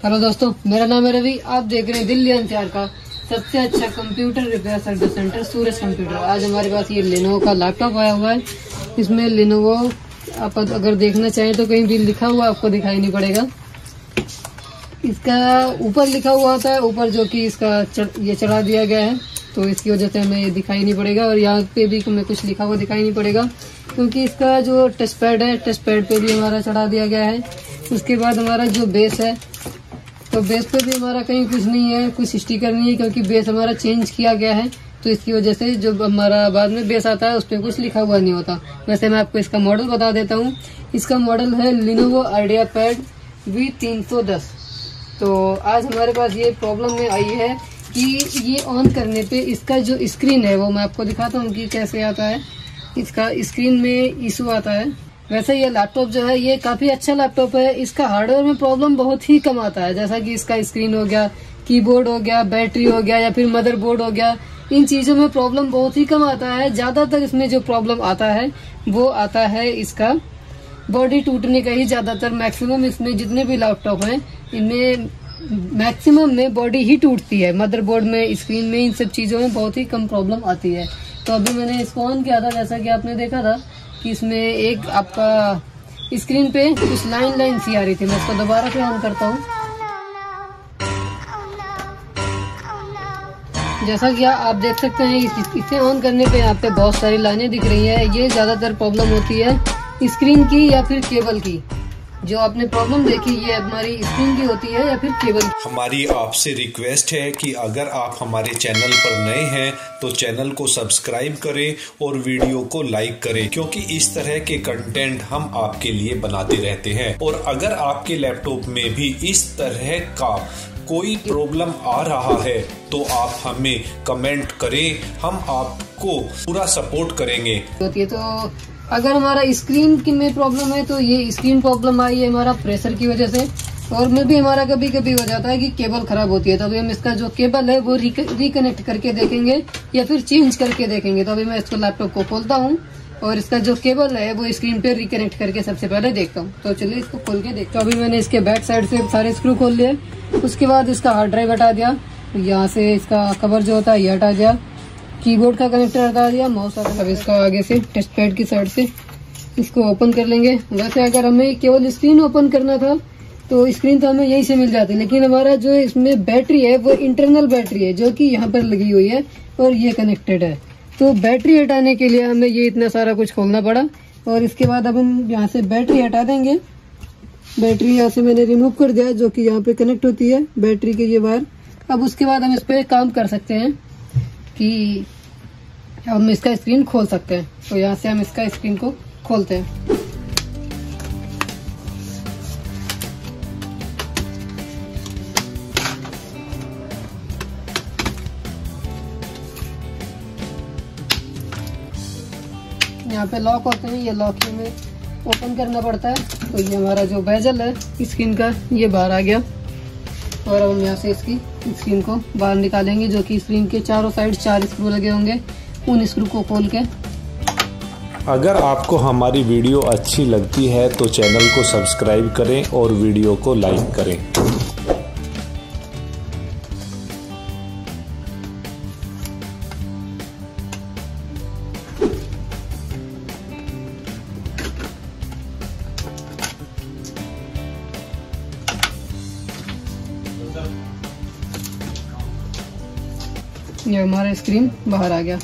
Hello दोस्तों मेरा नाम है रवि। आप देख रहे हैं दिल्ली एनसीआर का सबसे अच्छा computer repair service centre Suraj computer आज हमारे पास ये लेनोवो का लैपटॉप आया हुआ है। इसमें लेनोवो आप अगर देखना चाहें तो कहीं भी लिखा हुआ आपको दिखाई नहीं पड़ेगा। इसका ऊपर लिखा हुआ होता है ऊपर जो कि इसका चढ़, ये चढ़ा दिया गया है। तो इसकी वजह से हमें दिखाई नहीं पड़ेगा और यहाँ पे भी हमें कुछ लिखा हुआ दिखाई नहीं पड़ेगा क्योंकि इसका जो टच पैड है टच पैड पे भी हमारा चढ़ा दिया गया है। उसके बाद हमारा जो बेस है तो बेस पे भी हमारा कहीं कुछ नहीं है, कुछ स्टिकर नहीं है, क्योंकि बेस हमारा चेंज किया गया है। तो इसकी वजह से जो हमारा बाद में बेस आता है, उस पर कुछ लिखा हुआ नहीं होता। वैसे मैं आपको इसका मॉडल बता देता हूँ। इसका मॉडल है लिनोवो आइडिया पैड वी तीन सौ दस तो आज हमारे पास ये प्रॉब्लम में आई है कि ये ऑन करने पे इसका जो स्क्रीन है, वो मैं आपको दिखाता हूँ कि कैसे आता है। इसका स्क्रीन में इशू आता है। वैसे ये लैपटॉप जो है, ये काफ़ी अच्छा लैपटॉप है। इसका हार्डवेयर में प्रॉब्लम बहुत ही कम आता है। जैसा कि इसका स्क्रीन हो गया कीबोर्ड हो गया बैटरी हो गया या फिर मदरबोर्ड हो गया, इन चीज़ों में प्रॉब्लम बहुत ही कम आता है। ज़्यादातर इसमें जो प्रॉब्लम आता है, वो आता है इसका बॉडी टूटने का ही ज़्यादातर। मैक्सिमम इसमें जितने भी लैपटॉप हैं, इनमें मैक्सिमम में बॉडी ही टूटती है। मदरबोर्ड में स्क्रीन में, इन सब चीज़ों में बहुत ही कम प्रॉब्लम आती है। तो अभी मैंने इसको ऑन किया था, जैसा कि आपने देखा था कि इसमें एक आपका स्क्रीन पे कुछ लाइन लाइन सी आ रही थी। मैं इसको दोबारा से ऑन करता हूँ। जैसा कि आप देख सकते हैं, इसे ऑन करने पे यहाँ पे बहुत सारी लाइनें दिख रही है। ये ज़्यादातर प्रॉब्लम होती है स्क्रीन की या फिर केबल की। जो आपने प्रॉब्लम देखी ये हमारी स्क्रीन की होती है या फिर केबल हमारी आपसे रिक्वेस्ट है कि अगर आप हमारे चैनल पर नए हैं तो चैनल को सब्सक्राइब करें और वीडियो को लाइक करें क्योंकि इस तरह के कंटेंट हम आपके लिए बनाते रहते हैं। और अगर आपके लैपटॉप में भी इस तरह का कोई प्रॉब्लम आ रहा है तो आप हमें कमेंट करें हम आपको पूरा सपोर्ट करेंगे। तो अगर हमारा स्क्रीन में प्रॉब्लम है तो ये स्क्रीन प्रॉब्लम आई है हमारा प्रेशर की वजह से। और में भी हमारा कभी कभी हो जाता है कि केबल खराब होती है तो अभी हम इसका जो केबल है, वो रिकनेक्ट करके देखेंगे, या फिर चेंज करके देखेंगे। तो अभी मैं इसको लैपटॉप को खोलता हूँ, और इसका जो केबल है, वो स्क्रीन पे रिकनेक्ट करके सबसे पहले देखता हूँ। तो चलिए इसको खोल के देखता हूँ। अभी मैंने इसके बैक साइड से सारे स्क्रू खोल लिए। उसके बाद इसका हार्ड ड्राइव हटा दिया। यहाँ से इसका कवर जो होता है, ये हटा दिया। कीबोर्ड का कनेक्टर हटा दिया माउस अब इसका आगे से टेस्ट पैड की साइड से इसको ओपन कर लेंगे। वैसे अगर हमें केवल स्क्रीन ओपन करना था तो स्क्रीन तो हमें यही से मिल जाती। लेकिन हमारा जो इसमें बैटरी है, वो इंटरनल बैटरी है, जो कि यहाँ पर लगी हुई है और ये कनेक्टेड है। तो बैटरी हटाने के लिए हमें ये इतना सारा कुछ खोलना पड़ा। और इसके बाद अब हम यहाँ से बैटरी हटा देंगे। बैटरी यहाँ से मैंने रिमूव कर दिया, जो कि यहाँ पे कनेक्ट होती है बैटरी के ये वायर अब उसके बाद हम इस पर काम कर सकते हैं। कि हम इसका स्क्रीन खोल सकते हैं? तो यहाँ से हम इसका स्क्रीन को खोलते हैं। यहाँ पे लॉक होते हैं, ये लॉक में ओपन करना पड़ता है। तो ये हमारा जो बेजल है स्क्रीन का, ये बाहर आ गया। और हम यहाँ से इसकी स्क्रीन को बाहर निकालेंगे, जो कि स्क्रीन के चारों साइड चार स्क्रू लगे होंगे। उन स्क्रू को खोल के। अगर आपको हमारी वीडियो अच्छी लगती है तो चैनल को सब्सक्राइब करें और वीडियो को लाइक करें। ये हमारा स्क्रीन बाहर आ गया।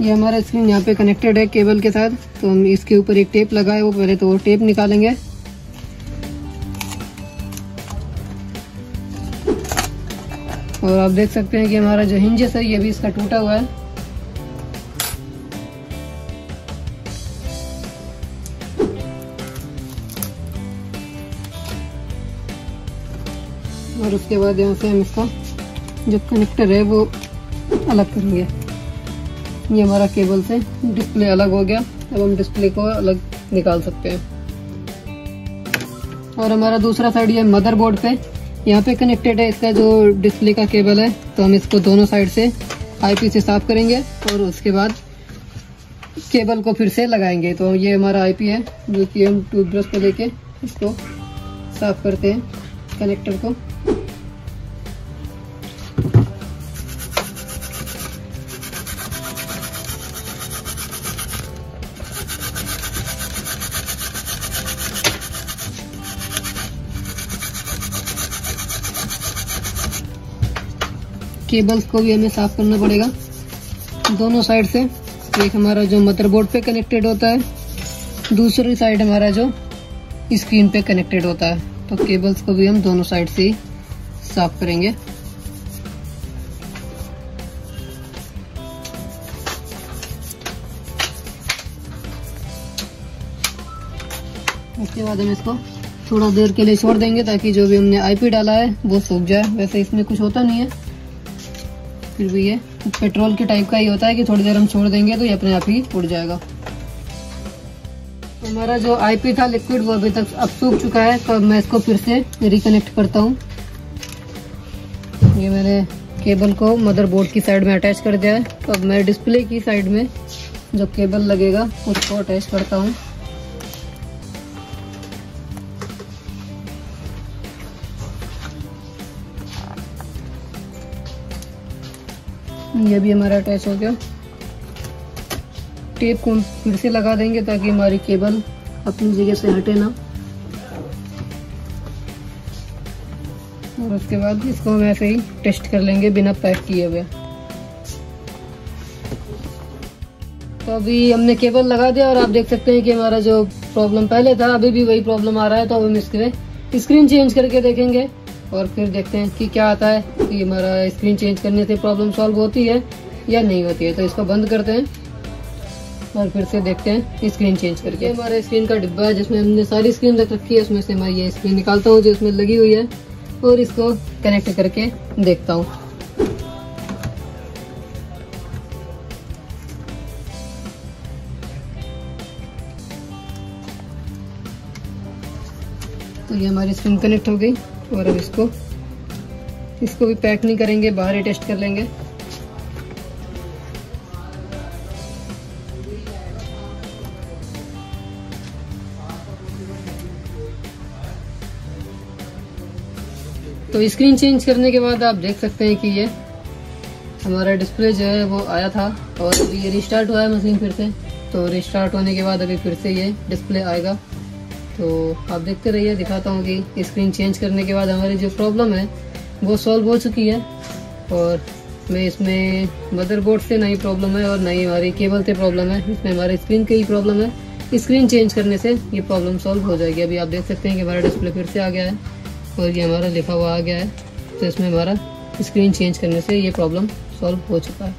ये हमारा स्क्रीन यहाँ पे कनेक्टेड है केबल के साथ। तो हम इसके ऊपर एक टेप लगाए, वो पहले तो वो टेप निकालेंगे। और आप देख सकते हैं कि हमारा जो हिंजेस है ये भी इसका टूटा हुआ है। और उसके बाद यहाँ से हम इसका जो कनेक्टर है, वो अलग करेंगे। ये हमारा केबल से डिस्प्ले अलग हो गया। अब हम डिस्प्ले को अलग निकाल सकते हैं। और हमारा दूसरा साइड ये मदरबोर्ड पे यहाँ पे कनेक्टेड है। इसका जो डिस्प्ले का केबल है तो हम इसको दोनों साइड से आईपी से साफ़ करेंगे और उसके बाद केबल को फिर से लगाएँगे। तो ये हमारा आईपी है, जो कि हम टूथब्रश पे लेके इसको साफ़ करते हैं कनेक्टर को। केबल्स को भी हमें साफ़ करना पड़ेगा। दोनों साइड से। एक हमारा जो मदरबोर्ड पे कनेक्टेड होता है। दूसरी साइड हमारा जो स्क्रीन पे कनेक्टेड होता है। तो केबल्स को भी हम दोनों साइड से ही साफ़ करेंगे। उसके बाद हम इसको थोड़ा देर के लिए छोड़ देंगे ताकि जो भी हमने आईपी डाला है, वो सूख जाए। वैसे इसमें कुछ होता नहीं है। फिर भी ये पेट्रोल के टाइप का ही होता है कि थोड़ी देर हम छोड़ देंगे तो ये अपने आप ही उड़ जाएगा। हमारा जो आईपी था लिक्विड वो अभी तक अब सूख चुका है तो मैं इसको फिर से रिकनेक्ट करता हूँ। ये मैंने केबल को मदरबोर्ड की साइड में अटैच कर दिया है। तो अब मैं डिस्प्ले की साइड में जो केबल लगेगा, उसको अटैच करता हूँ। ये भी हमारा अटैच हो गया। टेप को फिर से लगा देंगे ताकि हमारी केबल अपनी जगह से हटे ना। और उसके बाद इसको हम ऐसे ही टेस्ट कर लेंगे बिना पैक किए हुए। तो अभी हमने केबल लगा दिया और आप देख सकते हैं कि हमारा जो प्रॉब्लम पहले था, अभी भी वही प्रॉब्लम आ रहा है तो अब हम इसके स्क्रीन चेंज करके देखेंगे। और फिर देखते हैं कि क्या आता है कि हमारा स्क्रीन चेंज करने से प्रॉब्लम सॉल्व होती है या नहीं होती है। तो इसको बंद करते हैं और फिर से देखते हैं स्क्रीन चेंज करके। हमारा स्क्रीन का डिब्बा है, जिसमें हमने सारी स्क्रीन रख रखी है। उसमें से मैं ये स्क्रीन निकालता हूँ, जो इसमें लगी हुई है और इसको कनेक्ट करके देखता हूँ। तो ये हमारी स्क्रीन कनेक्ट हो गई। और अब इसको इसको भी पैक नहीं करेंगे, बाहर ही टेस्ट कर लेंगे। तो स्क्रीन चेंज करने के बाद आप देख सकते हैं कि ये हमारा डिस्प्ले जो है वो आया था और अभी ये रिस्टार्ट हुआ है मशीन फिर से। तो रिस्टार्ट होने के बाद अभी फिर से ये डिस्प्ले आएगा। तो आप देखते रहिए, दिखाता हूँ कि स्क्रीन चेंज करने के बाद हमारी जो प्रॉब्लम है, वो सॉल्व हो चुकी है। और मैं इसमें मदरबोर्ड से नहीं प्रॉब्लम है और नहीं हमारी केबल से प्रॉब्लम है। इसमें हमारी स्क्रीन की ही प्रॉब्लम है। स्क्रीन चेंज करने से ये प्रॉब्लम सॉल्व हो जाएगी। अभी आप देख सकते हैं कि हमारा डिस्प्ले फिर से आ गया है और ये हमारा लिखा हुआ आ गया है। तो इसमें हमारा स्क्रीन चेंज करने से ये प्रॉब्लम सॉल्व हो चुका है।